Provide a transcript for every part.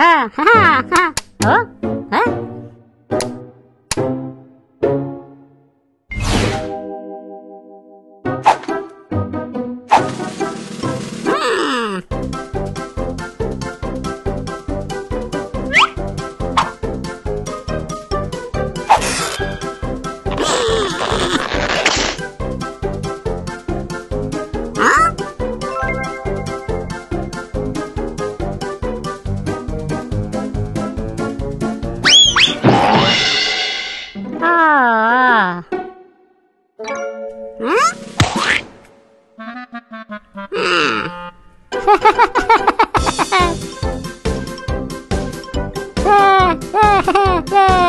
啊哈哈哈哦嗯 Oh.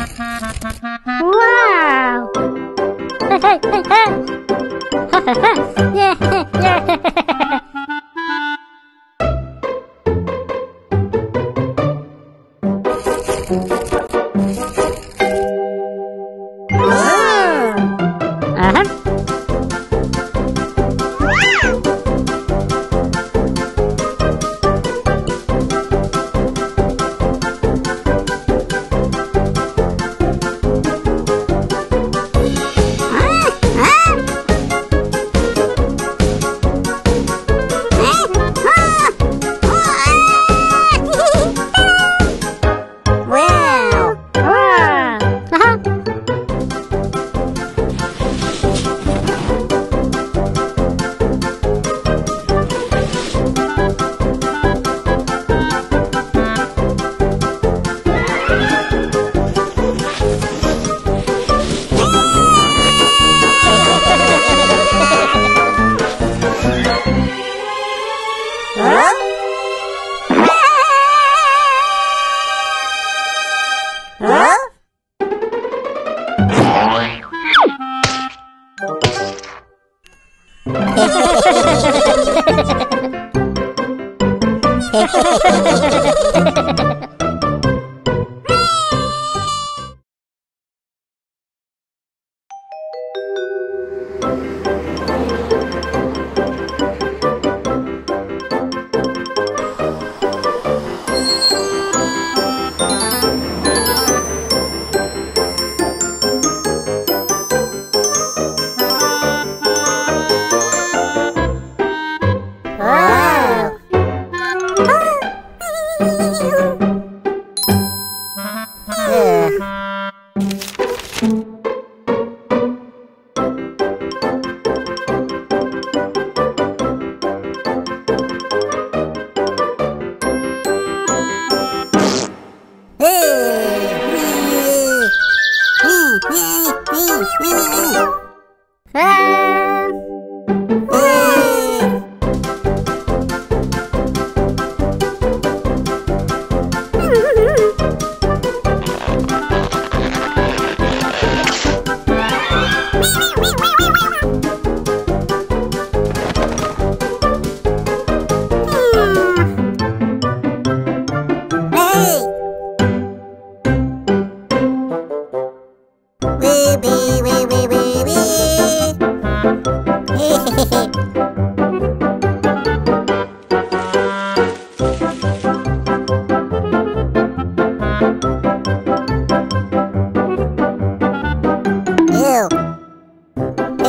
Wow! 哇！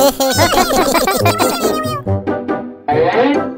呃，啊！嗯。